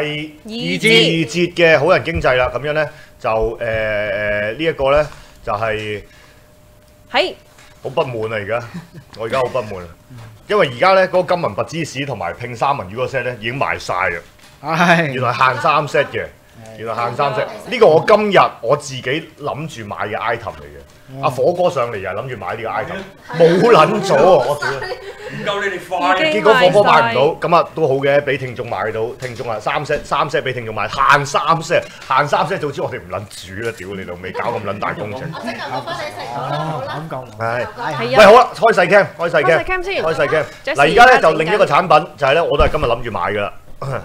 第二節節節嘅好人經濟啦，咁樣咧就誒誒呢一個咧就係係好不滿啊！而家 我而家好不滿啊，因為而家咧嗰個金文拔芝士同埋拼三文魚嗰個 set 咧已經賣晒啦，唉原，來限三 set 嘅。原來限三 set，呢個我今日我自己諗住買嘅 item 嚟嘅。阿火哥上嚟又係諗住買呢個 item，冇撚咗啊！我屌！唔夠你哋快結果火哥買唔到，咁啊都好嘅，俾聽眾買到，聽眾啊三 set 三 set 俾聽眾買，限三 set，限三 set，早知我哋唔撚煮啦，屌你老味，搞咁撚大工程。我即刻攞翻你食好啦，好哦啦。咁講，係係喂，好啦，開細 cam，開細開細 cam，cam 先開細 cam。嗱，而家咧就另一個產品就係咧，我都係今日諗住買噶啦，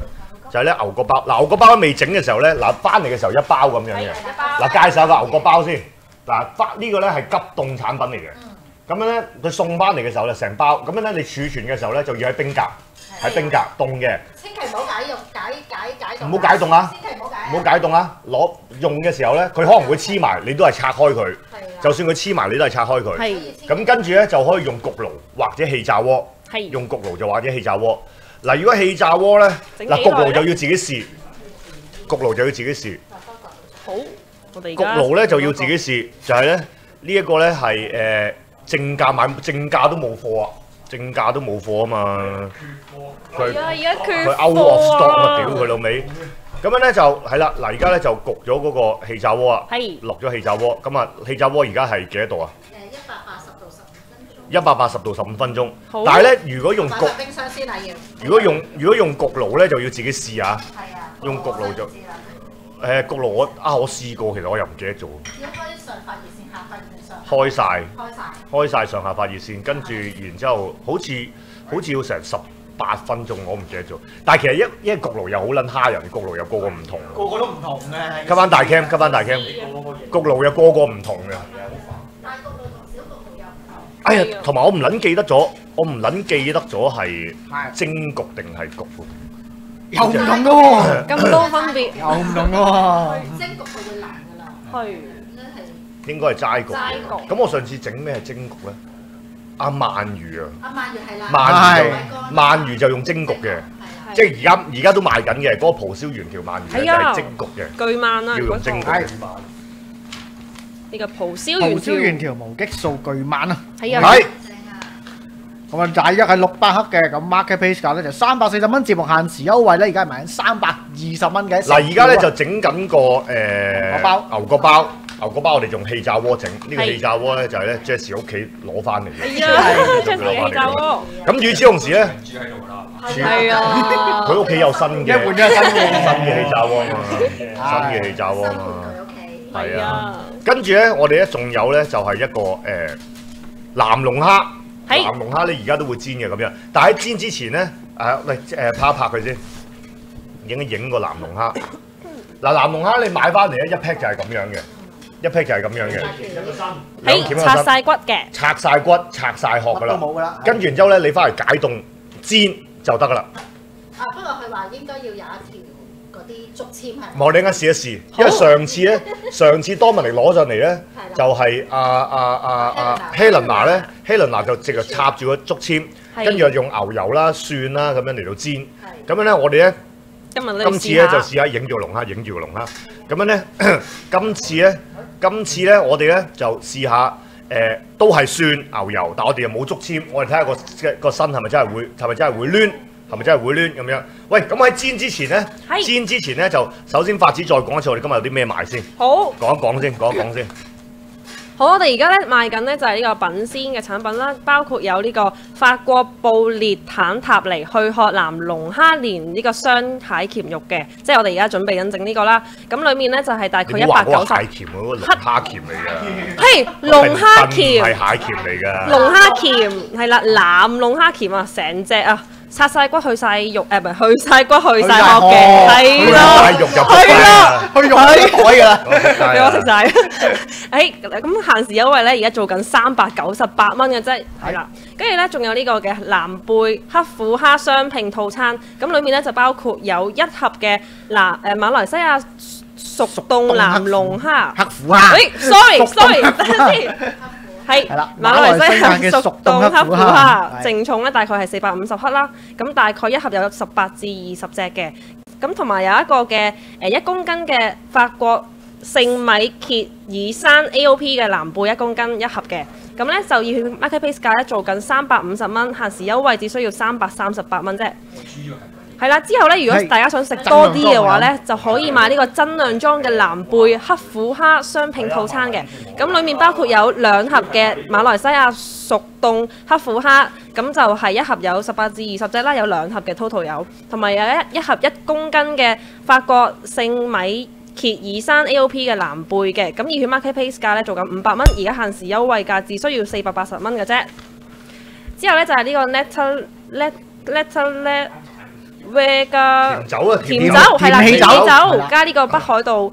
就係咧牛角包。嗱，牛角包未整嘅時候咧，嗱翻嚟嘅時候一包咁樣嘅。嗱，介紹下個牛角包先。嗱，翻呢個咧係急凍產品嚟嘅。咁樣咧，佢送翻嚟嘅時候咧，成包咁樣咧，你儲存嘅時候咧，就要喺冰格，喺冰格凍嘅，千祈唔好解用，解解解凍。唔好解凍啊千祈唔好解。唔好解凍啊！攞用嘅時候咧，佢可能會黐埋，你都係拆開佢。係啊。就算佢黐埋，你都係拆開佢。係咁跟住咧就可以用焗爐或者氣炸鍋。係用焗爐就或者氣炸鍋。嗱，如果氣炸鍋咧，嗱焗爐就要自己試，焗爐就要自己試。好，我哋焗家爐咧就要自己試，就係咧呢一個咧係誒正價買正價都冇貨啊，正價都冇貨啊嘛。佢而家缺佢 out of 貨 stock 啊！啊！屌佢老味。咁樣咧就係啦，嗱而家咧就焗咗嗰個氣炸鍋啊，係落咗氣炸鍋。咁啊氣炸鍋而家係幾多度啊？誒一百八十度十五分鐘。一百八十度十五分鐘。但係咧，如果用焗冰箱先啊要。如果用如果用焗爐咧，就要自己試啊。係啊。用焗爐就誒焗爐我啊我試過，其實我又唔記得咗，要開上發熱線、下發熱線上。開晒開晒。開晒上下發熱線，跟住然之後好似好似要成十八分鐘，我唔記得咗。但係其實一因為焗爐又好撚蝦人，焗爐又個個唔同。個個都唔同嘅。吸翻大 cam，吸翻大 cam，焗爐又個個唔同嘅。大焗爐同小焗爐又唔同。哎呀，同埋我唔撚記得咗，我唔撚記得咗係係蒸焗定係焗喎。又唔同噶喎，咁多分別又唔同噶喎。蒸焗佢會難噶啦。係應該係應該係齋焗。齋焗咁我上次整咩係蒸焗咧？阿鰻魚啊，阿鰻魚係啦。鰻魚就係鰻魚就用蒸焗嘅。即係而家而家都賣緊嘅，嗰、個蒲燒原條鰻魚咧就係蒸焗嘅，巨萬啦！要用蒸焗嘅。呢個蒲燒蒲完燒完條無激素巨萬啊！係啊，咁啊，大約係六百克嘅，咁 market price 價咧就三百四十蚊，節目限時優惠咧，而家係賣緊三百二十蚊嘅。嗱，而家咧就整緊個誒、牛角包牛角包，牛角包我哋用氣炸鍋整，呢個係氣炸鍋咧就係咧 Jessie 屋企攞翻嚟嘅。係啊氣炸鍋咁與此同時咧，住喺度啦。係啊，佢屋企有新嘅一換咗新嘅新嘅氣炸鍋啊嘛，新嘅氣炸鍋啊嘛。盤佢屋企。係啊跟住咧，我哋咧仲有咧就係一個誒、南龍蝦，係南龍蝦咧而家都會煎嘅咁樣，但係喺煎之前咧，誒喂誒拍一拍佢先，影一影個南龍蝦。嗱，南龍蝦你買翻嚟咧一 pack 就係咁樣嘅，一 pack 就係咁樣嘅，兩鉗係拆晒骨嘅，拆晒骨、拆晒殼乜噶啦，都冇噶啦。跟住然之後咧，你翻嚟解凍煎就得噶啦。啊，不過佢話應該要有一條嗰啲竹籤係。我哋陣間試一試，因為上次咧，上次多文尼攞上嚟咧，就係阿阿阿阿 Helena 咧，Helena 就直接插住個竹籤，跟住用牛油啦、蒜啦咁樣嚟到煎。係。咁樣咧，我哋咧今次咧就試下影住個龍蝦，影住個龍蝦。咁樣咧，今次咧，今次咧，我哋咧就試下誒，都係蒜牛油，但我哋又冇竹籤，我哋睇下個個身係咪真係會係咪真係會攣，係咪真係會攣咁樣？喂，咁喺煎之前咧，係煎之前咧就首先發子再講一次，我哋今日有啲咩賣先，好。講一講先，講一講先。好，我哋而家咧賣緊咧就係呢個品鮮嘅產品啦，包括有呢個法國布列坦塔尼去殼南龍蝦連呢個雙蟹鉗肉嘅，即係我哋而家準備緊整呢個啦。咁裡面咧就係大概一百九十，蟹鉗嗰個龍蝦鉗嚟㗎，嘿，龍蝦係鉗，蟹鉗嚟㗎。龍蝦鉗係啦，南龍蝦鉗啊，成隻啊，拆晒骨去晒肉，誒唔係去晒骨去晒殼嘅，係去咯晒。肉就仆街啦，去用喺海㗎啦。俾 我食晒。誒 咁限時優惠咧，而家做緊三百九十八蚊嘅啫，係啦。跟住咧，仲有呢個嘅藍貝黑虎蝦雙拼套餐，咁裡面咧就包括有一盒嘅嗱誒馬來西亞熟凍南龍蝦。黑虎蝦。誒，sorry 係係啦馬來西亞熟凍黑虎馬來西亞嘅熟凍黑虎蝦，蝦淨重咧大概係四百五十克啦，咁大概一盒有十八至二十隻嘅。咁同埋有一個嘅誒一公斤嘅法國聖米歇爾山 AOP 嘅藍貝一公斤一盒嘅。咁咧就以 marketplace 價咧做緊三百五十蚊，限時優惠只需要三百三十八蚊啫。係係啦，之後咧，如果大家想食多啲嘅話咧，就可以買呢個增量裝嘅藍貝黑虎蝦雙拼套餐嘅。咁裡面包括有兩盒嘅馬來西亞熟凍黑虎蝦，咁就係一盒有十八至二十隻啦，有兩盒嘅 total 有，同埋有一一盒一公斤嘅法國聖米歇爾山 AOP 嘅藍貝嘅。咁熱血 marketplace 價咧做緊五百蚊，而家限時優惠價只需要四百八十蚊嘅啫。之後咧就係呢個 letter let letter let Vega 甜酒啊，甜酒酒係啦，甜酒加呢個北海道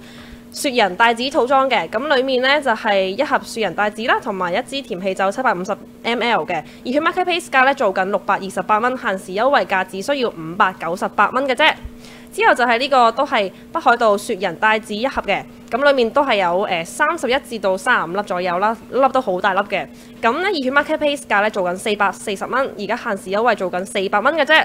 雪人帶子套裝嘅，咁裡面呢就係、一盒雪人帶子啦，同埋一支甜氣酒七百五十 ml 嘅，而佢 marketplace 價咧做緊六百二十八蚊，限時優惠價只需要五百九十八蚊嘅啫。之後就係呢個都係北海道雪人帶子一盒嘅，咁裡面都係有誒三十一至到三十五粒左右啦，粒都好大粒嘅。咁呢，熱血 marketplace 價咧做緊四百四十蚊，而家限時優惠做緊四百蚊嘅啫。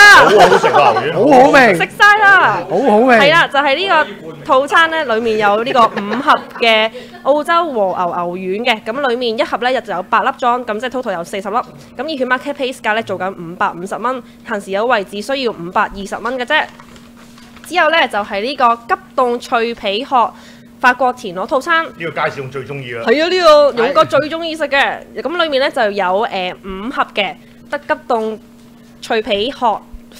好好食啊，好好味食晒啦！好好味，係啦，就係呢個套餐咧，里面有呢個五盒嘅澳洲和牛牛丸嘅，咁裡面一盒咧就有八粒裝，咁即係 total 有四十粒。咁熱血 marketplace 價咧做緊五百五十蚊，行時有位只需要五百二十蚊嘅啫。之後咧就係呢個急凍脆皮殼法國田螺套餐。呢個街市我最中意啦。係啊，呢、個勇哥最中意食嘅。咁裡面咧就有誒、五盒嘅得急凍脆皮殼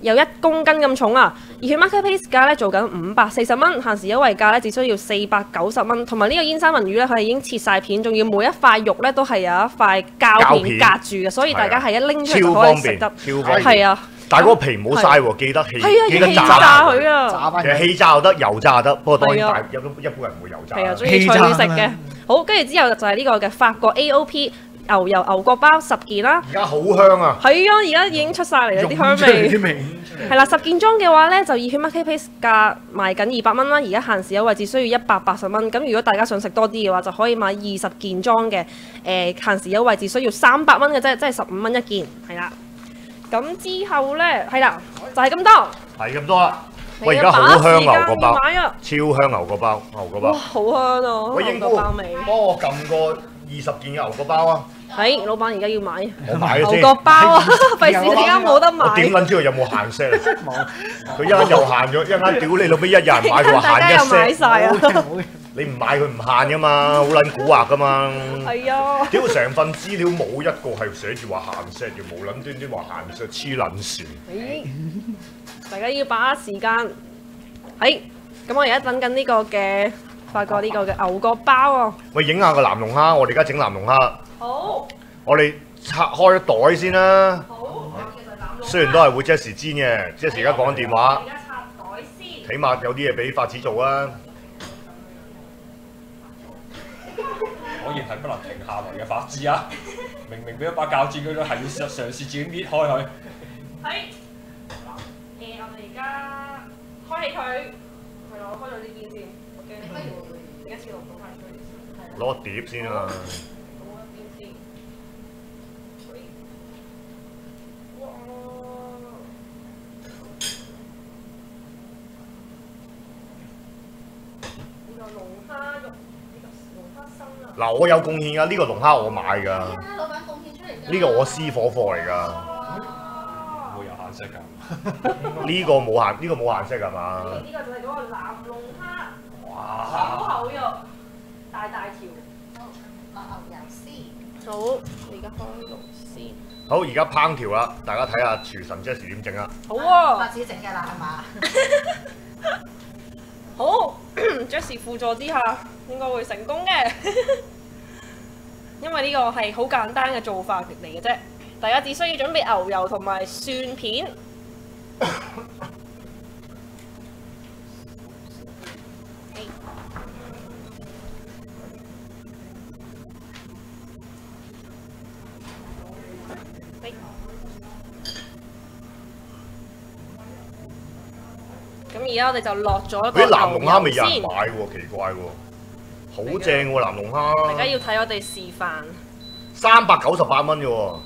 有一公斤咁重啊！而佢 marketplace 價咧做緊五百四十蚊，限時優惠價咧只需要四百九十蚊。同埋呢個煙三文魚咧，佢係已經切晒片，仲要每一塊肉咧都係有一塊膠膠片片隔住嘅，所以大家係一拎出嚟就可以，食得。係啊，但係嗰個皮唔好嘥喎，記得氣，炸炸佢啊！炸翻其實氣炸又得，油炸又得，不過當然大一般一般人唔會油炸。係啊，中意脆食嘅。好，跟住之後就係呢個嘅法國 AOP 牛油牛角包十件啦。而家好香啊！係啊，而家已經出晒嚟啦啲香味。係啦，十件裝嘅話咧，就以 Human Marketplace 價賣緊二百蚊啦，而家限時優惠只需要一百八十蚊。咁如果大家想食多啲嘅話，就可以買二十件裝嘅，誒、限時優惠只需要三百蚊嘅啫，即係十五蚊一件，係啦。咁之後咧，係啦，就係、咁多。係咁多啦。你喂，而家好香牛角包！超香牛角包，牛角哇，包。好香啊！喂，包味。幫我撳個二十件嘅牛角包啊！係，老闆而家要買我買咗先。牛角包啊！費事你而家冇得我點買。撚知道有冇限 set 啊？冇，佢一間又限咗，一間屌你老味，一有人買佢話大家限一 set，晒啊！你唔買佢唔限噶嘛，好撚蠱惑噶嘛。係啊。屌成份資料冇一個係寫住話限 set 嘅，無撚端端話限 set，黐撚線。咦大家要把握時間。誒，咁我而家等緊呢個嘅法國呢個嘅牛角包啊。喂，影下個南龍蝦，我哋而家整南龍蝦，好，我哋拆開袋先啦。好。雖然都係會 Jess 煎嘅，Jess 而家講緊電話而，家拆袋先。起碼有啲嘢俾法子做啊。果然係不能停下來嘅法子啊！明明俾一把鉸剪佢都係要嘗嘗試自己搣開佢。係。誒，我哋而家開起佢。係咯，我開咗呢邊先。我驚不如而家切落倒翻出嚟。攞碟先啊嘛。倒一邊先。喂哇！呢個龍蝦肉，呢個龍蝦身啊！嗱，我有貢獻㗎，呢個龍蝦我買㗎，啊，老闆貢獻出嚟㗎。呢個我私火貨嚟㗎。哇！會有限色㗎。呢個冇限，呢個冇限色係嘛？呢個就係嗰個藍龍蝦，好哇！厚肉，大大條。落牛油絲，好，而家開爐先。好，而家烹調啦，大家睇下廚神 Jess 點整啊！好啊！白紙整嘅啦，係嘛？好，Jessie 輔助之下，應該會成功嘅。因為呢個係好簡單嘅做法嚟嘅啫，大家只需要準備牛油同埋蒜片。咁而家我哋就落咗個嗰啲南龍蝦未人買喎，奇怪喎，好正喎南龍蝦大家，要睇我哋示範。三百九十八蚊嘅喎，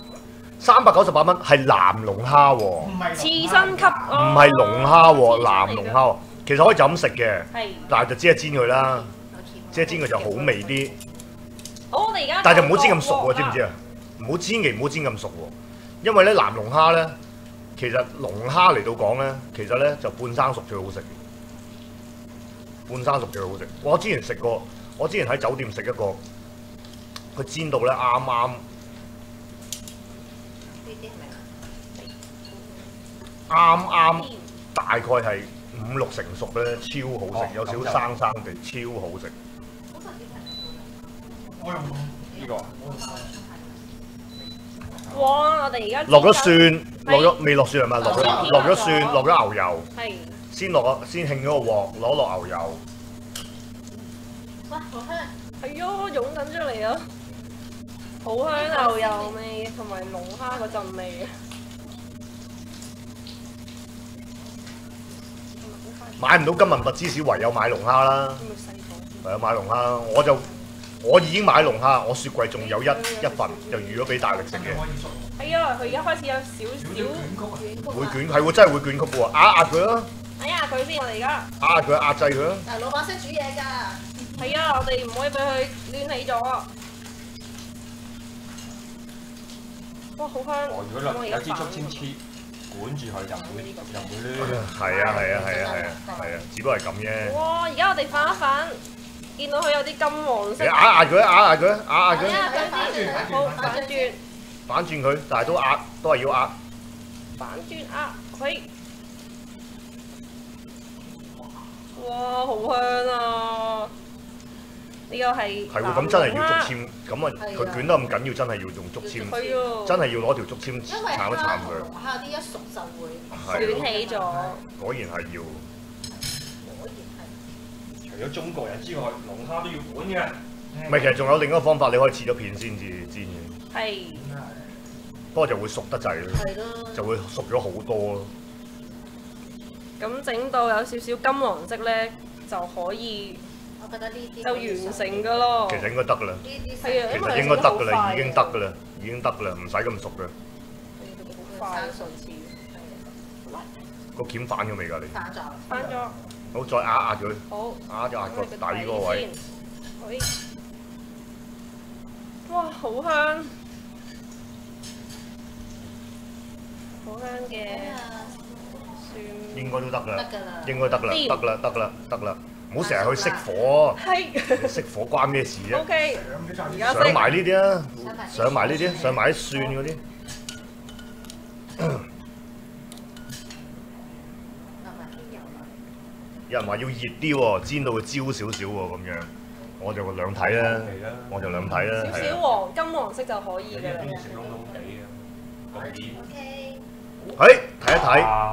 三百九十八蚊係南龍蝦喎，唔唔係刺身級唔係龍蝦喎，南龍蝦喎，其實可以就咁食嘅，係。但係就只係煎佢啦，即係煎佢就好味啲，好，我哋而家但係就唔好煎咁熟喎，知唔知啊？唔好千祈唔好煎咁熟喎，因為咧南龍蝦咧，其實龍蝦嚟到講咧，其實咧就半生熟最好食，半生熟最好食。我之前食過，我之前喺酒店食一個，佢煎到咧啱啱啱啱大概係五六成熟咧，超好食，有少少生生地，超好食。我用呢個哇！我哋而家落咗蒜，落咗未落蒜係咪？落咗落咗蒜，落咗牛油，係先落先興咗個鑊，攞落牛油。哇，好香！係咯，湧緊出嚟啊！好香牛油味同埋龍蝦嗰陣味啊！買唔到金文拔芝士，唯有買龍蝦啦。唯有買龍蝦，我就我已經買龍蝦，我雪櫃仲有一一份，就預咗俾大力食嘅。係啊，佢而家開始有少少軟會捲係喎，真係會捲曲嘅喎，壓壓佢啦，睇下佢先，我哋而家壓壓佢，壓制佢啦。但係老闆識煮嘢㗎，係啊，我哋唔可以俾佢攣起咗。哇，好香！哦，如果有有支竹籤黐管住佢就唔會又唔會攣。係啊係啊係啊係啊係啊，只不過係咁啫。哇！而家我哋反一反，見到佢有啲金黃色。你壓壓佢，壓壓佢，壓壓佢，係啊，等先，好反轉，反轉佢，但係都壓，都係要壓。反轉壓！佢，哇，好香啊！呢個係係喎，咁真係要竹南籤，咁啊佢捲得咁緊要，真係要用竹籤，真係要攞條竹籤因為撐一撐佢。蝦同龍蝦啲一熟就會係捲起咗。果然係要。果然係。除咗中國人之外，龍蝦都要管嘅。唔係，其實仲有另一個方法，你可以切咗片先至煎嘅，係不過就會熟得滯咯，係咯，就會熟咗好多咯。咁整到有少少金黃色咧，就可以我覺得呢啲就完成噶咯。其實應該得㗎啦，呢啲係啊其實應該得㗎啦，已經得㗎啦，已經得㗎啦，唔使咁熟嘅。好快上次個鉗反咗未㗎你？反咗，反咗，好，再壓壓佢，好。壓咗壓個底嗰個位。位。哇，好香，好香嘅。蒜。應該都得㗎。啦，得㗎啦，應該得㗎啦，掂。得啦，得㗎啦，得㗎。啦，唔好成日去熄火，係熄火關咩事啫？，OK，而家上埋呢啲啊，上埋呢啲，上埋啲蒜嗰啲。有人話要熱啲喎，煎到佢焦少少喎，咁樣我就兩睇啦，我就兩睇啦，少。少黃金黃色就可以嘅啦。啲中意食燶燶地嘅，咁點？，OK，誒，睇一睇，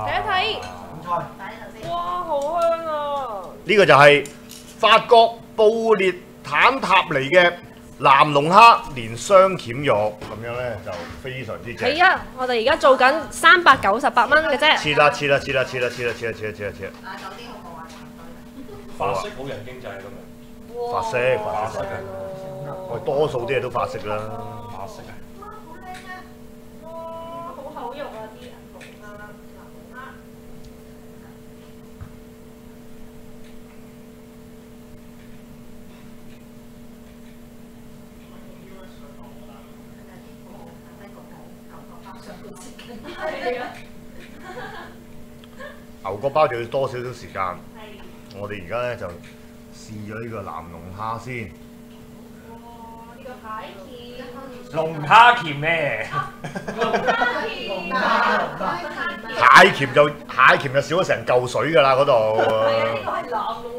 睇一睇咁菜擺喺度先。哇，好香啊！呢個就係法國布列坦塔嚟嘅南龍蝦連雙鉗肉，咁樣咧就非常之正。係啊，我哋而家做緊三百九十八蚊嘅啫。切啦，切啦，切啦，切啦，切啦，切啦，切啦，切啦，切啦。啊，嗰啲好好法式好人經濟啊今日。哇法式法式我多數啲嘢都法式啦。法式啊！哇，好靚啊！哇，好口肉啊啲人龍蝦、南龍蝦。係啊，牛角包就要多少少時間。我哋而家咧就試咗呢個南龍蝦先。龍蝦鉗咩？龍蝦鉗，蟹鉗就蟹鉗就少咗成嚿水㗎啦嗰度。係啊，呢個係南龍蝦鉗喎。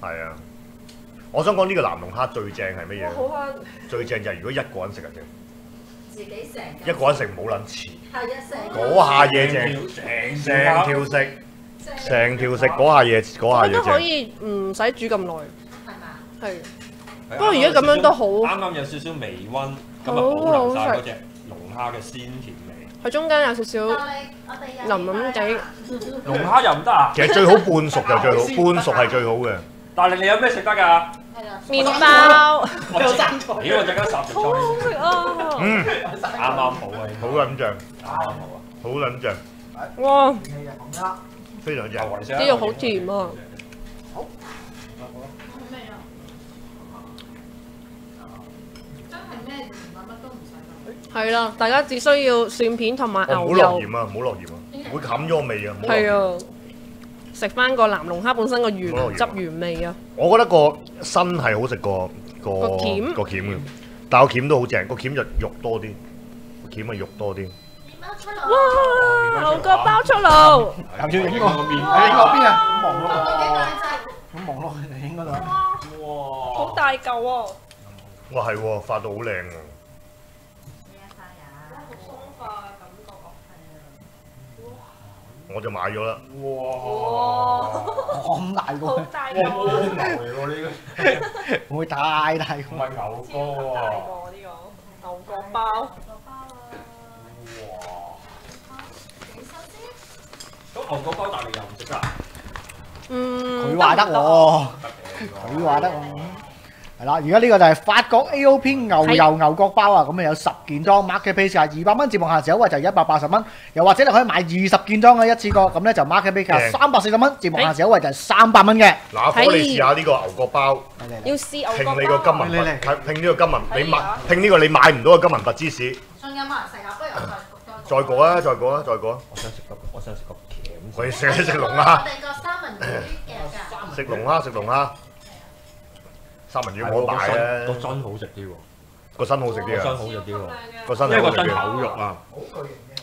係啊。我想講呢個南龍蝦最正係乜嘢？好啊！最正就係如果一個人食就正，自己食一個人食唔好撚似。係啊，成嗰下嘢正，成成條條食，成條食嗰下嘢，嗰下我覺得可。以唔使煮咁耐，係嘛？係。不過而家咁樣都好啱啱有少少微温，咁啊保留晒嗰隻龍蝦嘅鮮甜味。佢中間有少少我哋我哋有腍腍地。龍蝦又唔得啊！其實最好半熟就最好，半熟係最好嘅。但係你有咩食得㗎？係啊，麵包，我知咦！我陣間烚條好好，食啊！嗯，啱啱好啊，好撚正，啱啱好啊。好撚正，哇，非常正。啲肉好甜啊！咩啊？真係咩鹽啊，乜都唔使係啦，大家只需要蒜片同埋哦唔好牛油，落鹽啊，唔好落鹽啊，會冚咗個味啊。唔好落鹽係啊，食翻個南龍蝦本身個原汁原味啊！我覺得個身係好食過個個鉗個鉗嘅，但係個鉗都好正，個鉗就肉多啲，個鉗咪肉多啲。哇，牛角包出爐，又要影我面，你影我邊啊？好忙咯，大隻？好忙咯，你影嗰度。哇！好大嚿喎！哇係喎，發到好靚喎。鬆化感覺我就買咗啦。哇！咁大個，會大哇！蝸牛嚟喎呢唔會太大個，唔個？係牛哥喎。個呢個牛角包，哇！咁牛角包大你又唔食得啊？嗯，佢話得喎，佢話得喎。係啦，而家呢個就係法國 AOP 牛油牛角包啊，咁啊有十件裝，market price 價二百蚊，節目限時優惠就一百八十蚊，又或者你可以買二十件裝嘅一次過，咁咧就 market price 價三百四十蚊，節目限時優惠就係三百蚊嘅。嗱，火你試下呢個牛角包，要試牛拼角你個金包，銀嚟嚟拔，拼呢個金文，你買拼呢個你買唔到嘅金文拔芝士。仲有冇人食啊？不如我再再過啊，再過啊，再過啊！我想食個，我想食個鉗。我要食食龍我，哋個三文魚嘅㗎。食龍蝦，食龍蝦。三文魚冇得賣個啊，身好食啲喎，個身好食啲個身啊，好食啲喎。個身因為個身好食啲啊。厚肉啊，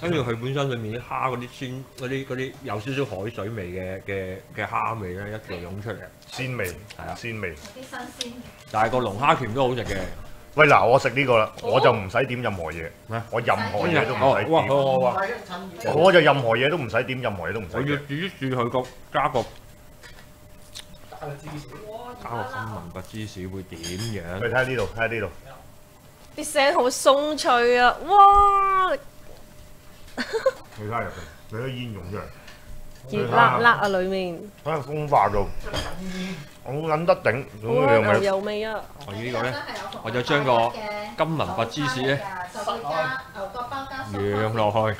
跟住佢本身裡面啲蝦嗰啲鮮嗰啲嗰啲有少少海水味嘅嘅嘅蝦味咧，一條湧出嚟。鮮味，係啊鮮味。啲新鮮嘅。但係個龍蝦鉗都好食嘅。喂嗱，我食呢個啦，我就唔使點任何嘢，我任何嘢都唔！使好好啊！點，我就任何嘢都唔使點，任何嘢都唔使我要使點。煮住佢個加個加個金文拔芝士會點樣你樣？睇下呢度，睇下呢度，啲聲好鬆脆啊！哇，你睇下入邊，你啲煙湧出嚟，熱辣辣啊！裡面睇下風化到，我好撚得頂，咁哇牛樣咪油味啊！我要呢個咧，我我就將個金文拔芝士咧牛角包加揚落去。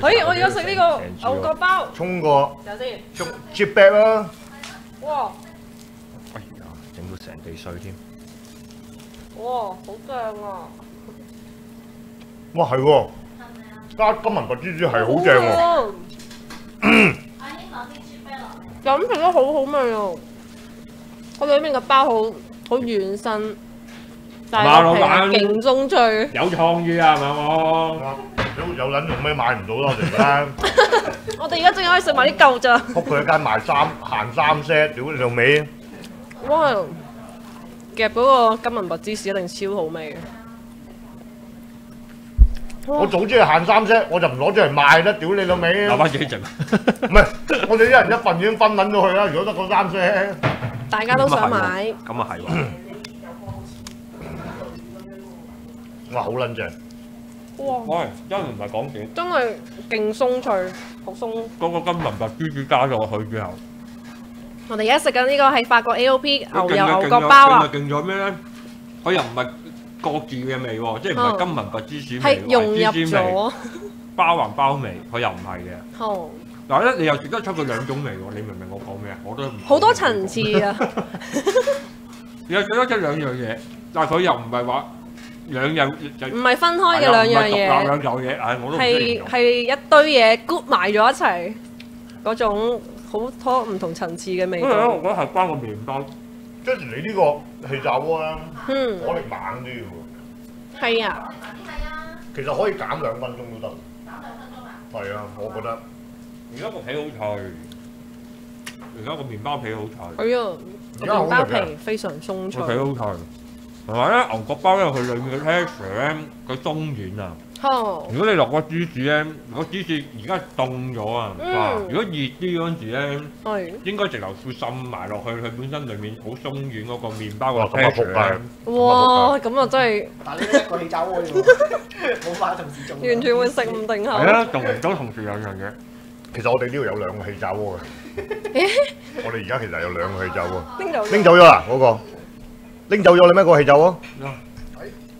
可以，我而家食呢個牛角包。沖個有先。沖 chip back 啦，哇哎呀，整到成地碎添。哇，好正啊！哇係喎，加金文拔芝士係好正喎。喎。阿英攞啲豬啤落嚟。咁食都好好味哦！佢裏面嘅包好好軟身，但係個皮係勁中脆。有創意啊，係咪我？有有撚用咩買唔到咯？我哋而家我哋而家淨係可以食埋啲舊咋。撲佢一間賣衫行三 set，屌你老味！哇！夾嗰個金銀白芝士一定超好味嘅。我早知係行三 set，我就唔攞出嚟賣啦！屌你老味！留翻幾隻。唔係，我哋一人一份已經分撚咗佢啦。如果得嗰三 set，大家都想買。咁啊係喎。哇，好撚正！哇！喂，真係唔係講笑，真係勁鬆脆，好鬆。嗰個金銀白豬子加咗落去之後，我哋而家食緊呢個係法國 AOP 牛油佢勁咗牛角包啊，勁咗勁咗咩咧？佢又唔係各自嘅味喎，即係唔係金銀白芝士味，係融入芝士味咗。包還包味，佢又唔係嘅。好嗱咧，你又食得出佢兩種味喎，你明唔明我講咩啊？我都唔好多層次啊！你又食得出兩樣嘢，但係佢又唔係話兩樣就唔係分開嘅兩樣嘢，兩樣嘢，唉，我都係係一堆嘢 group 埋咗一齊，嗰種好多唔同層次嘅味因為，我道。覺得係關個麵包。即係你呢個氣炸鍋咧，嗯，火力猛啲嘅喎，係啊，其實可以減兩分鐘都得。係啊，我覺得而家個皮好脆，而家個麵包皮好脆，係啊，麵包皮非常鬆個皮。好脆。同埋咧，牛角包咧，佢里面嘅 texture 咧，佢鬆軟啊。好如果你落個芝士咧，如果芝士而家凍咗啊！如果熱啲嗰陣時咧，係應該直頭會滲埋落去，佢本身裡面好鬆軟嗰個麵包個哇咁啊 texture 咧。哇，咁啊真係但係呢一個氣炸鍋喎，冇法同時做。完全會食唔定口。係啊，同唔到同時兩樣嘢。其實我哋呢度有兩個氣炸鍋嘅。我哋而家其實有兩個氣炸鍋，拎走拎走咗啦嗰個，拎走咗你咩個氣走啊？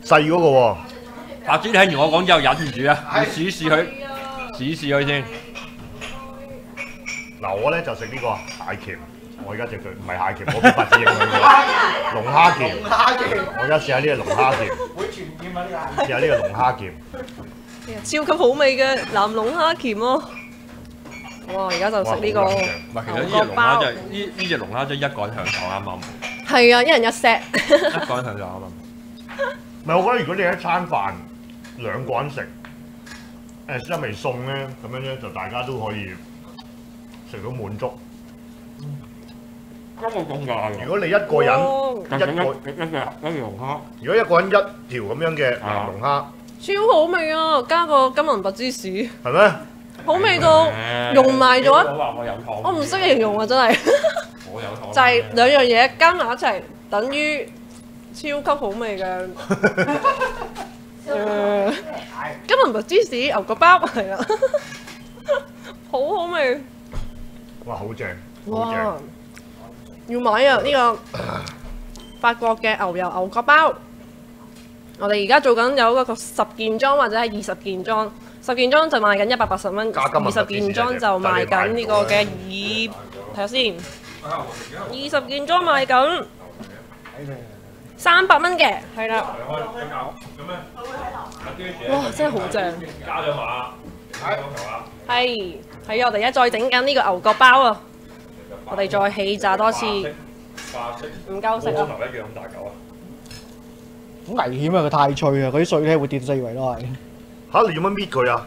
細嗰個喎。白子聽完我講之後忍唔住啊，要試試佢，試試佢先。嗱，我咧就食呢個蟹鉗，我而家食佢唔係蟹鉗，我俾白子影佢嘅 龍蝦鉗。蝦嘅，我而家試下呢個龍蝦鉗，會傳染啊呢個試下呢個龍蝦鉗。超級好味嘅南龍蝦鉗咯！哇！而家就食呢個唔係，其實呢只龍蝦真係呢呢只龍蝦真係一個人享受啱啱，係啊，一人一 set。一個人享受啱啱。唔係，我覺得如果你一餐飯兩個人食，誒一味餸咧，咁樣咧就大家都可以食到滿足。一個咁㗎如果你一個人，哇一個一一隻一隻龍蝦，如果一個人一條咁樣嘅南龍蝦，超好味啊！加個金銀白芝士，係咩？好味到融埋咗我話我有，我唔識形容啊！真係我有糖，就係兩樣嘢加埋一齊，等於超級好味嘅 誒金銀白芝士牛角包係啦，好好味！哇，好正，好哇正！！要買啊！呢、個 法國嘅牛油牛角包，我哋而家做緊有一個十件裝或者係二十件裝，十件裝就賣緊一百八十蚊，二十件裝就賣緊呢個嘅二，睇下先，二十件裝賣緊三百蚊嘅，係啦，哇！真係好正，加咗碼，係係係啊！我哋而家再整緊呢個牛角包啊，我哋再氣炸多次，唔化色，夠食啊！一樣咁大嚿啊！好危險啊！佢太脆啊！嗰啲碎咧會跌四圍都係。嚇你做乜搣佢啊？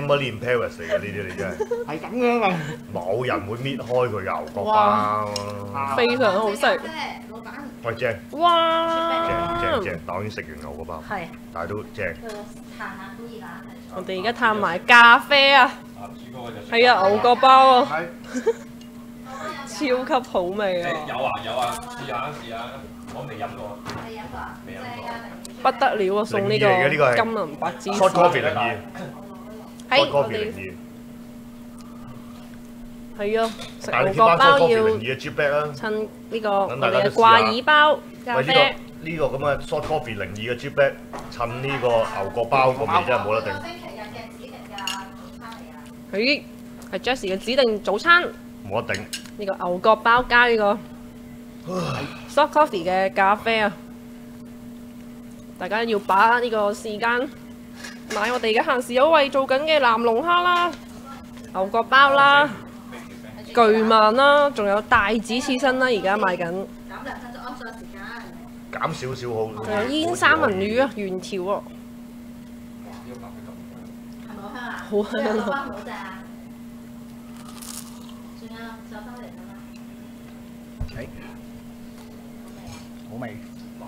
Emily in Paris 嚟嘅，呢啲你真係係咁樣啊！冇人會搣開佢嘅牛角包。非常好食，老闆喂，正哇！正正正，當然食完牛角包，係，但係都正。嘆下都熱啦。我哋而家探埋咖啡啊，係啊，牛角包啊，超級好味啊，有啊有啊，試下試下，我未飲過。未飲過啊？未！不得了啊！送呢個金銀白芝士，short coffee 係，short 我 coffee 靈哋異。係啊，牛角包要！趁呢個我哋嘅都試下掛耳包咖喂，呢啡，個呢個咁嘅 short coffee 零二嘅 bag，襯呢個牛角包個味真係冇得頂。星期日嘅指定嘅早餐嚟啊！佢係 Jessie 嘅指定早餐，冇得頂。呢個牛角包加呢個 short coffee 嘅咖啡啊！大家要把握呢個時間買我哋而家限時優惠做緊嘅南龍蝦啦、牛角包啦、巨萬啦，仲有帶子刺身啦，而家賣緊，減兩分鐘，安咗時間。減少少好。仲有煙三文魚啊，原條喎，係咪好香啊？好香啊老闆好正啊！仲有手收嚟㗎嘛？好味。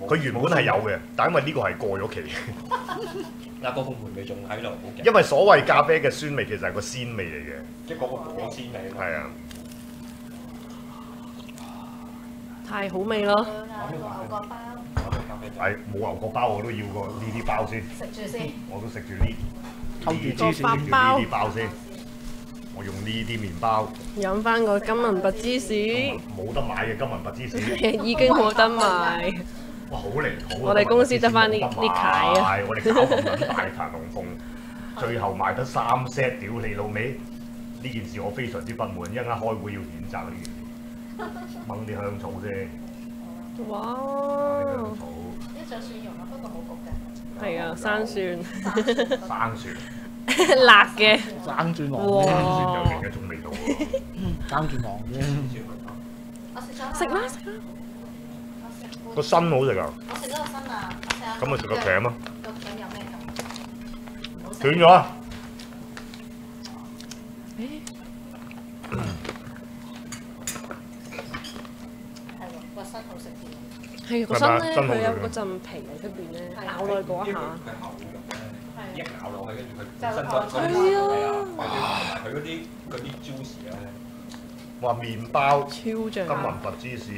冇佢原本係有嘅，但係因為呢個係過咗期，嗱個烘焙味仲喺度，好勁。因為所謂咖啡嘅酸味其實係個鮮味嚟嘅，即係嗰個果鮮味。係啊。太好味咯！牛角包係冇牛角包我都要個呢啲包先，食住先。我都食住呢溝住芝士呢啲包先。我用呢啲麵包，飲翻個金銀白芝士，冇得買嘅金銀白芝士，已經冇得賣。哇好離譜啊！我哋公司得翻呢金銀白芝士呢契啊我哋搞咁撚大壇龍鳳，最後賣得三 set，屌你老味！呢件事我非常之不滿，一陣間開會要譴責呢件事，掹啲香草先，哇香！草，呢隻蒜蓉啊，不過冇焗嘅。係啊，生蒜，生蒜，辣嘅，生轉狼哇啫，蒜有另一種味道喎。生轉狼啫。食啦食啦！個身好食啊，我食咗個身啊，食下。咁咪食個頸啊，個頸有咩咁？斷咗啊！係喎，個身好食啲。係個身咧，佢有嗰陣皮喺出邊咧，咬落去嗰一下，一咬落去，跟住佢係啊係啊，佢嗰啲嗰啲 juice 咧，話麵包超金銀正。白芝士，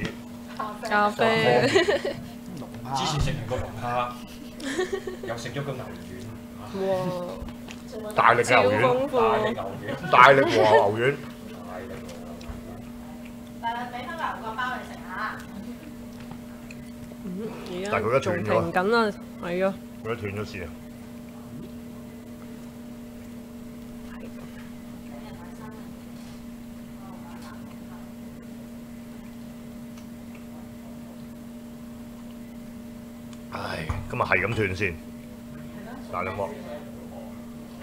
咖啡，之前食完個龍蝦，又食咗個牛丸，哇，大力嘅牛丸，大力牛丸，大力和牛丸，大力但係俾翻個牛角包你食下。嗯但係佢而而家仲家斷咗停緊啊，係啊，佢都斷咗線啊！唉，今日係咁斷線，大兩鑊，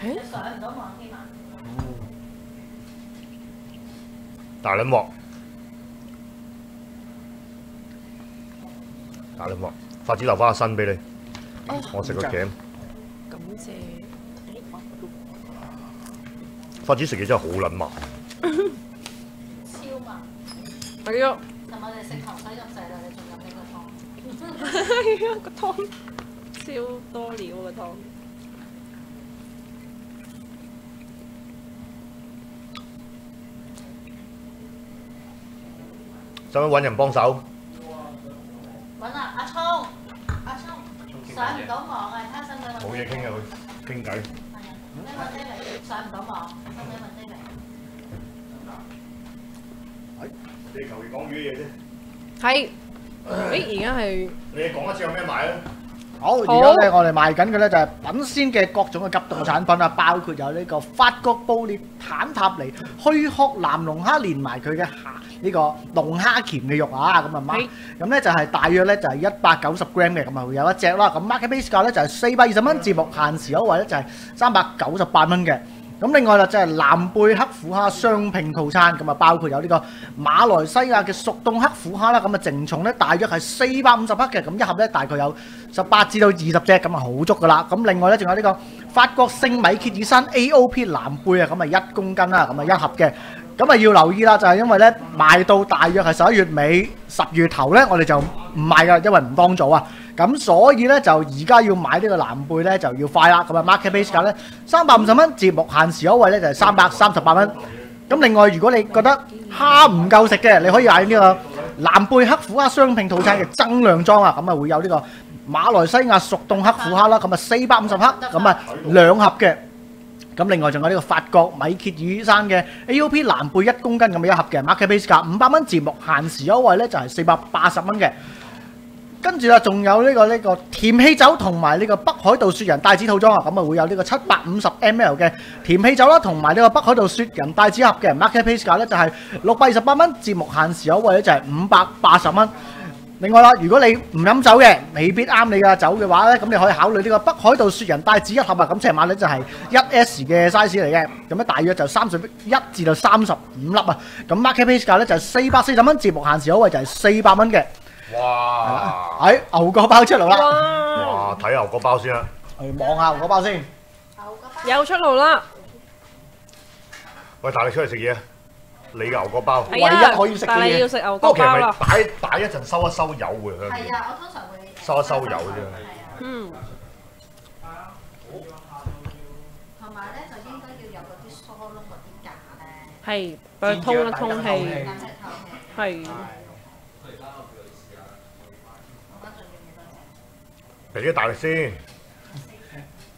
你上唔到網添啊！大兩鑊，大兩鑊，發子留翻個身俾你，我食個頸。感謝。發子食嘢真係好撚慢，超慢，係啊，同我哋食糖水咁滯啦，你仲飲呢個湯？係啊，個湯超多料個湯。使唔使揾人幫手？揾啊，阿聰，阿聰上唔到網啊，睇下使唔使揾冇嘢傾啊，佢傾偈。係啊，你揾 David 上唔到網，使唔使揾 David？你求其講魚嘢啫。係，誒而家係你講一次有咩買咧？好，而家咧我哋賣緊嘅咧就係品鮮嘅各種嘅急凍產品啊，包括有呢個法國布列坦塔尼虛殼藍龍蝦，連埋佢嘅蝦呢個龍蝦鉗嘅肉啊，咁啊媽係，咁咧就係大約咧就係一百九十 gram 嘅，咁啊會有一隻啦。咁 market base 價咧就係四百二十蚊，節目限時優惠咧就係三百九十八蚊嘅。咁另外啦，就係藍貝黑虎蝦雙拼套餐，咁啊包括有呢個馬來西亞嘅熟凍黑虎蝦啦，咁啊淨重咧大約係四百五十克嘅，咁一盒咧大概有十八至到二十隻，咁啊好足噶啦。咁另外咧仲有呢個法國聖米歇爾山 AOP 藍貝啊，咁啊一公斤啦，咁啊一盒嘅。咁啊要留意啦，就係因為咧賣到大約係十一月尾、十月頭咧，我哋就唔賣噶，因為唔當早啊。咁所以咧就而家要買呢個藍貝咧就要快啦。咁啊 market base 價咧三百五十蚊，節目限時優惠咧就係三百三十八蚊。咁另外如果你覺得蝦唔夠食嘅，你可以買呢個藍貝黑虎蝦雙拼套餐嘅增量裝啊。咁啊會有呢個馬來西亞熟凍黑虎蝦啦，咁啊四百五十克，咁啊兩盒嘅。咁另外仲有呢個法國米歇爾山嘅 AOP 藍貝一公斤咁嘅一盒嘅 market base 價五百蚊，節目限時優惠咧就係四百八十蚊嘅。跟住啦，仲有呢、個呢、個甜氣酒同埋呢個北海道雪人帶子套裝啊，咁啊會有呢個七百五十 ml 嘅甜氣酒啦，同埋呢個北海道雪人帶子盒嘅。Market base 價咧就係六百二十八蚊，節目限時優惠咧就係五百八十蚊。另外啦，如果你唔飲酒嘅，未必啱你嘅酒嘅話咧，咁你可以考慮呢個北海道雪人帶子一盒啊，咁尺碼咧就係一 S 嘅 size 嚟嘅，咁咧大約就三十一至到三十五粒啊，咁 market price 價咧就係四百四十蚊，節目限時優惠就係四百蚊嘅，哇！哎牛角包出爐啦，哇！睇牛角包先啦，去望下牛角包先，牛角包有出路啦，喂，大力出嚟食嘢，你嘅牛角包。唯一可以食嘅嘢。但係你要食牛不過其實咪角包啦，擺擺一陣收一收油會香啲。係啊，我通常會收一收油啫。嗯，同埋咧就應該要有嗰啲疏窿嗰啲架咧，係俾佢通一通氣，等佢透氣。係我覺得仲要幾多隻？俾啲大力先，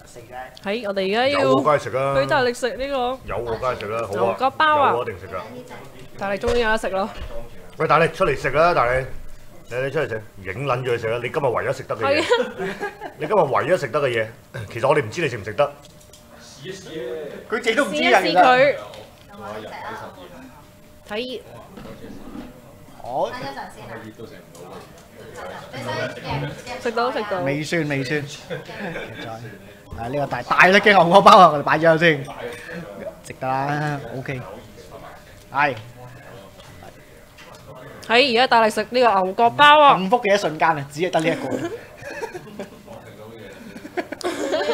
食嘅。係我哋而家要有我梗係食啦。俾大力食呢個，有我梗係食啦，好牛啊。角包啊我一定食噶。大力終於有得食咯，喂，大力出嚟食啦，大力。你你出嚟食，影撚住佢食啦！你今日唯一食得嘅嘢，你今日唯一食得嘅嘢，其實我哋唔知你食唔食得。佢自己都唔試一知啊，其實。試佢，有冇呢隻啊？睇好，等一陣先啊。你想夾夾食到食到，未算未算。呢個大大粒嘅牛角包啊，我哋擺咗先，食得啦，OK。係喺而家大力食呢個牛角包啊！幸福嘅一瞬間啊，只係得呢一個。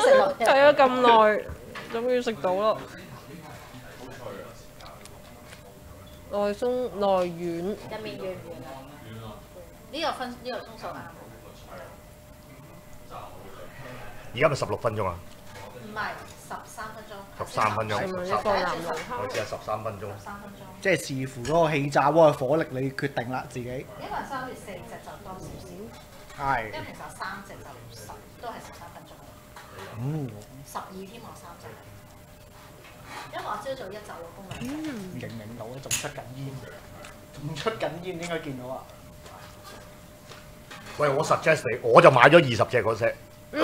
食落睇咗咁耐，終於食到咯。內鬆內軟，入面軟唔軟啊？呢個分呢個鐘數啊。而家咪十六分鐘啊，唔係十三分鐘。十三分鐘係咪一個南龍蝦我？知係十三分鐘。十三分鐘。即係視乎嗰個氣炸鍋嘅火力，你決定啦自己。因為三月四隻就多少少，係因為其實三隻就十都係十三分鐘，嗯，十二添我三隻。因為我朝早一走咗工兩隻，影唔影到啊？仲出緊煙，仲出緊煙應該見到啊！喂，我 suggest 你，我就買咗二十隻嗰隻，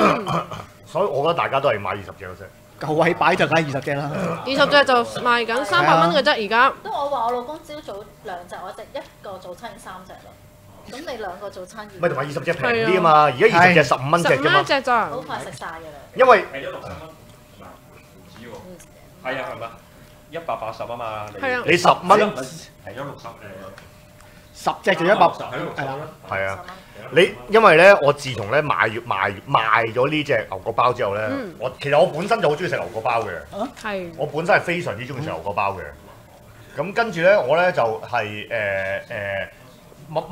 所以我覺得大家都係買二十隻嗰隻。夠位擺就梗係二十隻啦。二十隻就賣緊三百蚊嘅啫，而家都我話我老公朝早兩隻，我隻一個早餐已三隻啦。咁你兩個早餐唔係同埋二十隻平啲啊嘛，而家二十隻十五蚊隻啫嘛十蚊一，隻咋？好快食晒㗎啦。因為係咗六十蚊，嗱唔止喎，係啊係咪？一百八十啊嘛，你係啊你十蚊係咗六十誒，十隻就一百，係六十係啦。係啊。你因為咧，我自從咧賣賣賣咗呢只牛角包之後咧，我其實我本身就好中意食牛角包嘅，係我本身係非常之中意食牛角包嘅。咁跟住咧，我咧就係誒誒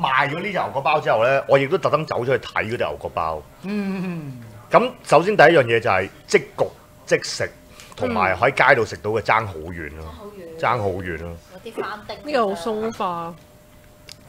賣咗呢只牛角包之後咧，我亦都特登走出去睇嗰啲牛角包。嗯，咁首先第一樣嘢就係即焗即食，同埋喺街度食到嘅爭好遠咯，好遠，爭好遠咯。有啲翻的。呢個好鬆化，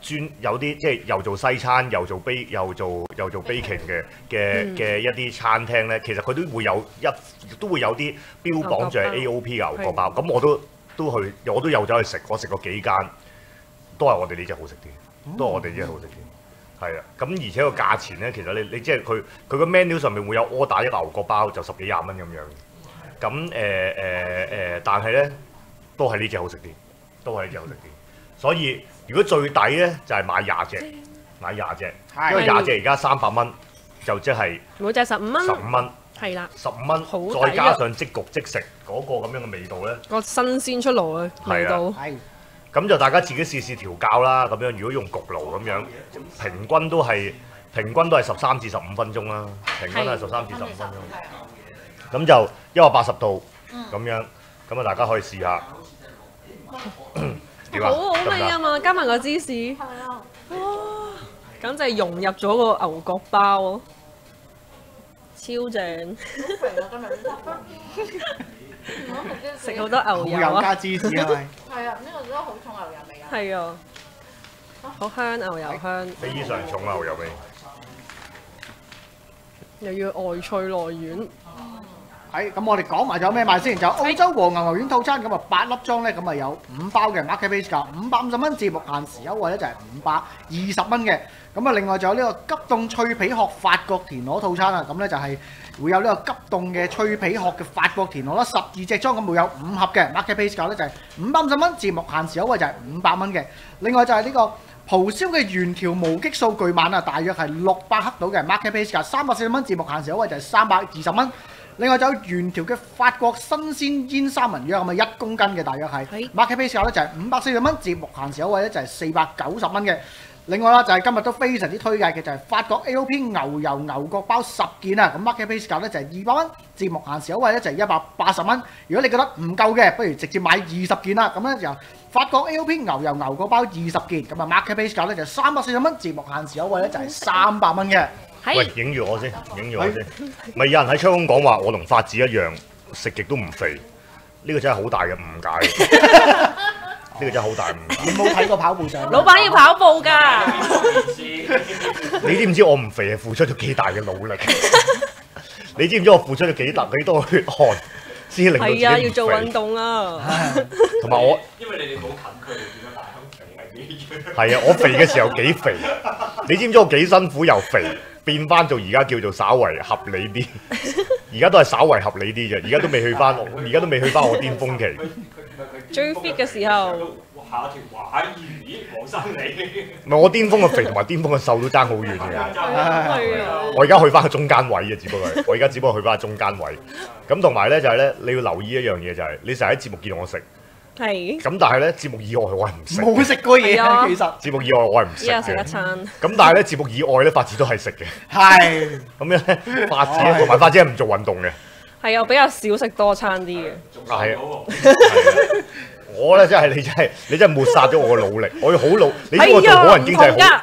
專有啲即係又做西餐又做 bake 又做又做 baking 嘅嘅嗯嘅一啲餐廳咧，其實佢都會有一都會有啲標榜住係 AOP 嘅牛角包，咁我都都去我都有走去食，我食過幾間，都係我哋呢只好食啲，都係我哋呢只好食啲。係啊，咁而且個價錢咧，其實你你即係佢佢個 menu 上面會有 order 一個牛角包就十幾廿蚊咁樣。咁誒誒誒，但係咧都係呢只好食啲，都係呢只好食啲。所以如果最抵咧就係買廿隻，買廿隻，因為廿隻而家三百蚊，就即係每隻十五蚊十，五蚊，係啦，十五蚊再加上即焗即食嗰個咁樣嘅味道咧。個新鮮出爐嘅味道，係咁就大家自己試試調教啦。咁樣如果用焗爐咁樣，平均都係平均都係十三至十五分鐘啦。平均都係十三至十五分鐘。咁就一百八十度嗯咁樣，咁啊大家可以試下。點好好味啊嘛，加埋個芝士，係啊，哇，簡直係融入咗個牛角包。喎，超正，好肥啊今日食好多牛蠔油油啊，加芝士係。咪？係啊，呢個都好重牛油味啊。係啊，好香牛油香，非常重牛油味。又要外脆內軟，係咁，我哋講埋仲有咩賣先？就澳洲和牛牛丸套餐咁啊，八粒裝咧，咁啊有五包嘅 market base 價，五百五十蚊，節目限時優惠咧就係五百二十蚊嘅。咁啊，另外仲有呢個急凍脆皮殼法國田螺套餐啊，咁咧就係會有呢個急凍嘅脆皮殼嘅法國田螺啦，十二隻裝咁會有五盒嘅 market base 價咧就係五百五十蚊，節目限時優惠就係五百蚊嘅。另外就係呢個蒲燒嘅原條無激素巨晚啊，大約係六百克到嘅 market base 價，三百四十蚊，節目限時優惠就係三百二十蚊。另外就有原條嘅法國新鮮煙三文魚咁啊，一公斤嘅大約係係 market base 價咧就係五百四十蚊，節目限時優惠咧就係四百九十蚊嘅。另外啦，就係今日都非常之推介嘅就係法國 AOP 牛油牛角包十件啊，咁 market base 價咧就係二百蚊，節目限時優惠咧就係一百八十蚊。如果你覺得唔夠嘅，不如直接買二十件啦。咁咧就法國 AOP 牛油牛角包二十件，咁啊 market base 價咧就三百四十蚊，節目限時優惠咧就係三百蚊嘅。喂，影住我先，影住我先。咪有人喺窗空講話，我同法子一樣，食極都唔肥。呢個真係好大嘅誤解。呢個真係好大誤解。你冇睇過跑步上？老闆要跑步㗎，你知唔知我唔肥係付出咗幾大嘅努力？你知唔知我付出咗幾大幾多血汗先令到自己係啊，要做運肥？動啊，同埋我因為你哋冇近佢哋見到大亨肥係幾樣。係啊，我肥嘅時候幾肥，你知唔知我幾辛苦又肥變翻做而家叫做稍為合理啲？而家都係稍為合理啲啫，而家都未去翻，而家都未去翻我巔峰期。最 fit 嘅時候，下條話咦黃生你，唔係我巔峰嘅肥同埋巔峰嘅瘦都爭好遠嘅。係啊，我而家去翻個中間位嘅，只不過係我而家只不過去翻個中間位。咁同埋咧就係咧，你要留意一樣嘢就係、你成日喺節目見到我食，係，咁但係咧節目以外我係唔食。冇食過嘢啊，其實。節目以外我係唔食一日食一。餐，咁但係咧節目以外咧，發子都係食嘅。係。咁樣咧，發子同埋發子係唔做運動嘅。係啊，我比較少食多餐啲嘅，仲係啊。我咧真係你真係你真係抹殺咗我嘅努力，我要好努，你知我做好人經濟唔同㗎。好，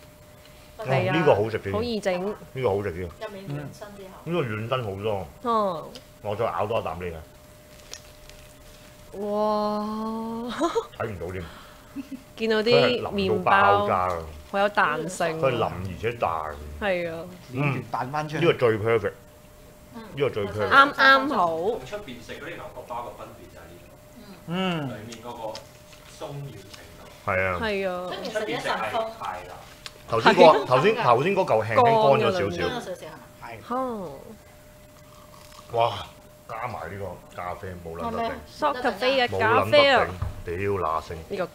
係啊。呢個好食啲，好易整，呢個好食啲，入面軟身之後，呢個軟身好多。哦，我再咬多一啖你嘅，哇，睇唔到添。見到啲腍麵包！好有彈性。佢係腍啊，而且彈。係啊，嗯，彈翻出嚟。呢個最 perfect，嗯。呢個最 perfect。啱啱好，出邊食嗰啲牛角包嘅分別就係呢個。嗯。度，，裡面嗰個鬆軟程度。係啊，係啊，出面出食一陣邊食係風，係啦，頭先嗰頭先頭先嗰嚿輕輕乾咗少乾咗少。少。少係哇！加埋呢個咖啡冇撚得頂，，short 咖啡嘅咖啡啊，屌乸性，呢個。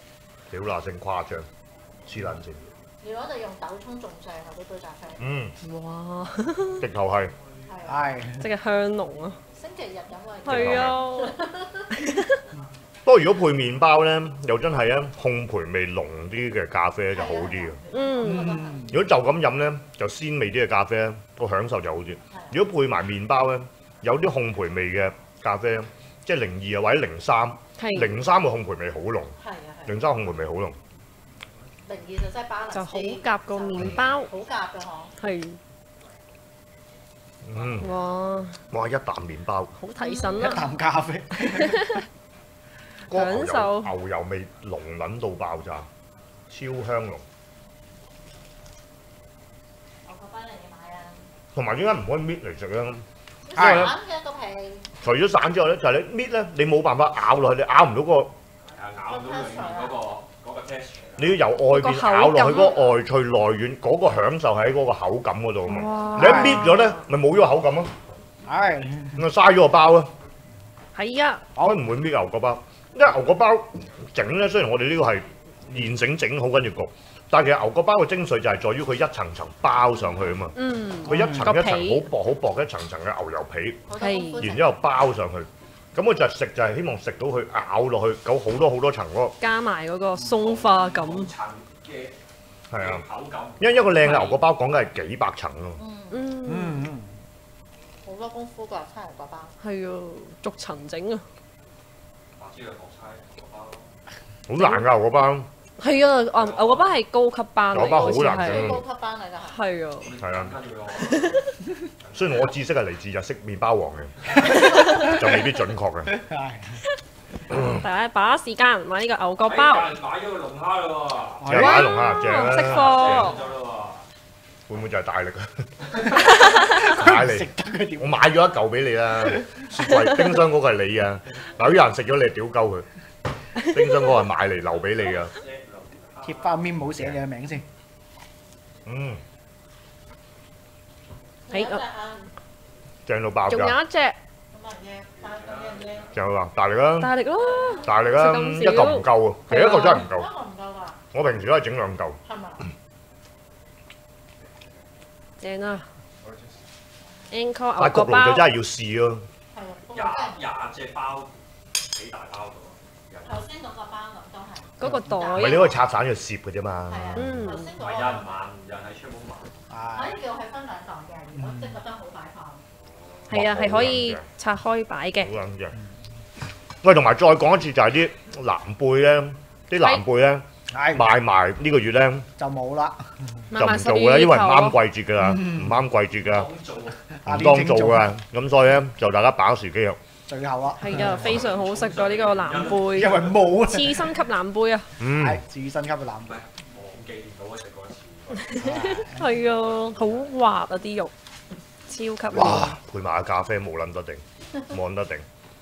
屌乸性誇張，黐撚線。如果你用豆沖仲正啊！呢杯咖啡嗯，哇，直頭係。係即係香濃啊，星期日飲啊，係啊，不過如果配麵包咧，又真係咧烘焙味濃啲嘅咖啡就好啲嘅。嗯，嗯如果就咁飲咧，就鮮味啲嘅咖啡咧，個享受就好啲。如果配埋麵包咧，有啲烘焙味嘅咖啡，即係零二啊或者零三，零三嘅烘焙味好濃。零三烘焙味好濃。零二就真係巴就好夾個麵包，好夾嘅嗬。係嗯，哇，哇一啖麵包，好提神一啊，啖咖啡。享受油牛油味濃撚到爆炸，超香濃。我嗰班人要買啊！同埋點解唔可以搣嚟食咧？散嘅個皮，除咗散之外咧，就係、你搣咧，你冇辦法咬落去，你咬唔到嗰個，咬唔到裏面嗰個嗰個 texture。你要由外邊個口感咬落去嗰個外脆內軟，嗰、個享受喺嗰個口感嗰度啊嘛。你一搣咗咧，咪冇咗個口感咯，係。咁啊嘥咗個包啊。係啊，我唔會搣牛角包，因為牛角包整咧，雖然我哋呢個係現整整好跟住焗，但係其實牛角包嘅精髓就係在於佢一層層包上去啊嘛。嗯，佢一層一層好薄好薄一層層嘅牛油皮。然之後包上去，咁我就食就係希望食到佢咬落去有好多好多層嗰加埋嗰個鬆化感，層嘅個，係啊，口感。因為一個靚嘅牛角包講緊係幾百層啊嘛，嗯，嗯，嗯嗯。好好多功夫㗎，差牛角包。係啊，逐層整啊。好難㗎牛角包，係啊，牛牛角包係高級班嚟。高級班嚟㗎。係。啊，係啊。跟住我雖然我知識係嚟自日式麵包王嘅，就未必準確嘅。係 大家把握時間買呢個牛角包。買咗個龍蝦咯喎，正啊龍蝦正。啊識貨。咗啦會唔會就係大力啊？買食嚟，我買咗一嚿俾你啦。雪櫃冰箱嗰個係你啊！嗱，有人食咗你屌鳩佢。冰箱嗰個係買嚟留俾你噶。貼翻面冇寫你嘅名先。嗯，係有一隻啊，正到爆仲有，一隻咁啊嘢，但係咁樣嘢，正到爆，大力啦，大力咯，大力啦，一嚿唔夠啊，其實一嚿真係唔夠。一個唔夠㗎，我平時都係整兩嚿。係咪？正啊！Encore 但焗爐就牛角包真，係要試咯。廿廿隻包幾大包㗎喎，頭先嗰個包咁都係。嗰個袋唔係你可以拆散咗攝嘅啫嘛係。啊，嗯頭先嗰唔係有人個買，有人喺出門買。啊可以叫佢分兩檔嘅，如果即係覺得好擺放。係啊，係可以拆開擺嘅。好撚正。喂，同埋再講一次就係啲藍貝咧，啲藍貝咧係賣埋呢個月咧就冇啦。就唔做嘅啦，因為唔啱季節㗎啦，唔啱季節㗎，當做唔當做㗎。咁所以咧就大家把握時機啊。最後啦，係啊，非常好食㗎呢個藍貝，因為冇啊。刺身級藍貝啊，嗯，係自身級嘅藍唔係忘記唔到啊！食過一次。貝。係啊，好滑啊啲肉，超級滑。哇！配埋咖啡冇撚得定，冇撚得定。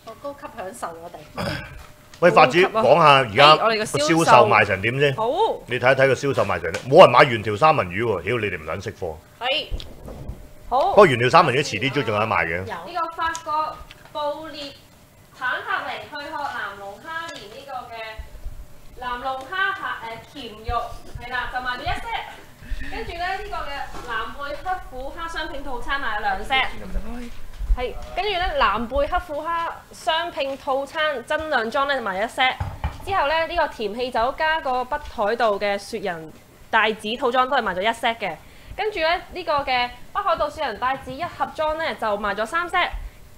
我高級享受我哋。喂，發子好級啊講下而家個銷售賣成點先？好，你睇一睇個銷售賣成點，冇人買原條三文魚喎，屌你哋唔撚識貨。係好不。過原條三文魚遲啲都仲有得賣嘅。有呢個法國布列坦克嚟去殼南龍蝦連呢個嘅南龍蝦蟹誒鉗肉係啦，就賣咗一 set。跟住咧呢、個嘅藍貝黑虎蝦商品套餐賣咗兩 set。係，跟住咧藍貝黑虎蝦雙拼套餐增量裝咧賣一 set。之後咧呢、個甜氣酒加個北海道嘅雪人帶子套裝都係賣咗一 set 嘅。跟住咧呢、個嘅北海道雪人帶子一盒裝咧就賣咗三 set。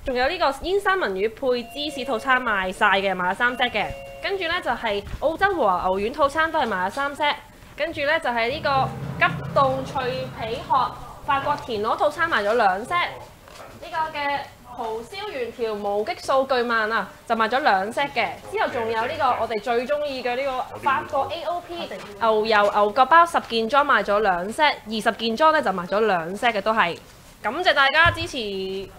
仲有呢個煙三文魚配芝士套餐賣晒嘅，賣咗三 set 嘅。跟住呢就係、澳洲和牛丸套餐都係賣咗三 set。跟住呢就係、呢個急凍脆皮殼法國田螺套餐賣咗兩 set。嘅蒲燒原條無激素巨萬啊，就賣咗兩 set 嘅。之後仲有呢個我哋最中意嘅呢個法國 AOP 牛油牛角包十件裝賣咗兩 set，二十件裝咧就賣咗兩 set 嘅都係。感謝大家支持。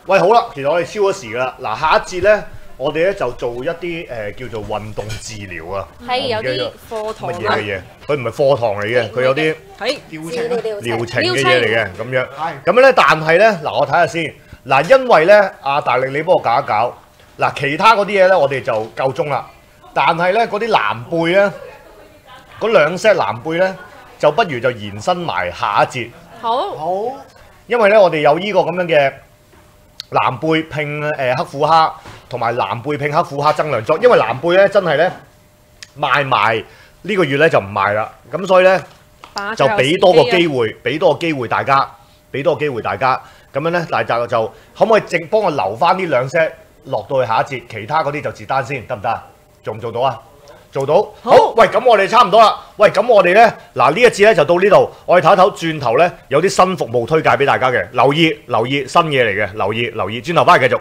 喂，好啦，其實我哋超咗時噶啦。嗱，下一節咧，我哋咧就做一啲誒、呃叫做運動治療啊。係有啲我唔記得課堂嘢嘅，嘢？佢唔係課堂嚟嘅，佢有啲係調情啊療程嘅嘢嚟嘅咁樣。係咁樣咧，但係咧，嗱，我睇下先。嗱，因為咧，阿大力你幫我搞一搞。嗱，其他嗰啲嘢咧，我哋就夠鐘啦。但係咧，嗰啲藍貝咧，嗰兩 set 藍貝咧，就不如就延伸埋下一節。好好因為咧，我哋有呢個咁樣嘅藍貝拼誒、呃黑虎蝦，同埋藍貝拼黑虎蝦增量裝。因為藍貝咧真係咧賣埋呢個月咧就唔賣啦，咁所以咧就俾多個機會，俾多個機會大家，俾多個機會大家。咁樣咧，大澤就可唔可以淨幫我留翻呢兩 set 落到去下一節，其他嗰啲就自單先，得唔得啊？做唔做到啊？做到。好，喂，咁我哋差唔多啦。喂，咁我哋咧，嗱呢一節咧就到呢度，我哋唞一唞，轉頭咧有啲新服務推介俾大家嘅，留意留意新嘢嚟嘅，留意留意，轉頭翻嚟繼續。